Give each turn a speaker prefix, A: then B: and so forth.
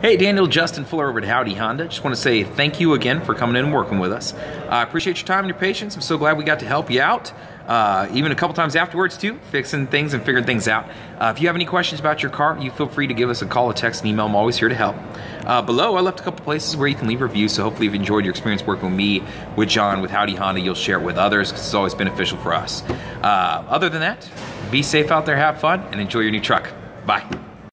A: Hey, Daniel Justin Fuller over at Howdy Honda. Just want to say thank you again for coming in and working with us. I appreciate your time and your patience. I'm so glad we got to help you out. Uh, even a couple times afterwards too, fixing things and figuring things out. Uh, if you have any questions about your car, you feel free to give us a call, a text, an email. I'm always here to help. Uh, below, I left a couple places where you can leave reviews, so hopefully you've enjoyed your experience working with me, with John, with Howdy Honda. You'll share it with others because it's always beneficial for us. Uh, other than that, be safe out there, have fun, and enjoy your new truck. Bye.